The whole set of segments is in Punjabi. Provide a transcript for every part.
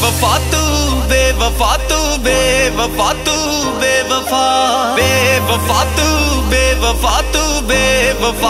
ਬੇਵਫਾ ਤੂੰ ਬੇਵਫਾ ਤੂੰ ਬੇਵਫਾ ਤੂੰ ਬੇਵਫਾ ਬੇਵਫਾ ਤੂੰ ਬੇਵਫਾ ਤੂੰ ਬੇਵਫਾ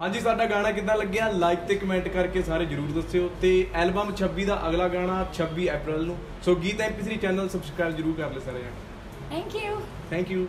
ਹਾਂਜੀ ਸਾਡਾ ਗਾਣਾ ਕਿੱਦਾਂ ਲੱਗਿਆ? ਲਾਈਕ ਤੇ ਕਮੈਂਟ ਕਰਕੇ ਸਾਰੇ ਜਰੂਰ ਦੱਸਿਓ ਤੇ ਐਲਬਮ 26 ਦਾ ਅਗਲਾ ਗਾਣਾ 26 ਅਪ੍ਰੈਲ ਨੂੰ। ਸੋ ਗੀਤ ਐਮਪੀ3 ਚੈਨਲ ਸਬਸਕ੍ਰਾਈਬ ਜਰੂਰ ਕਰ ਲੈ ਸਾਰੇ ਜਾਣੇ। Thank you thank you